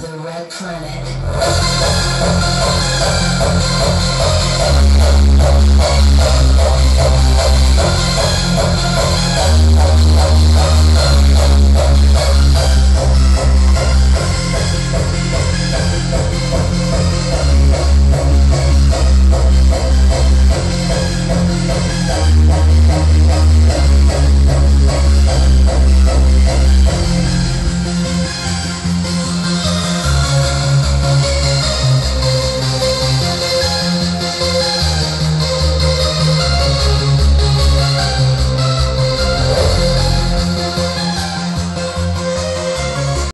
the red planet.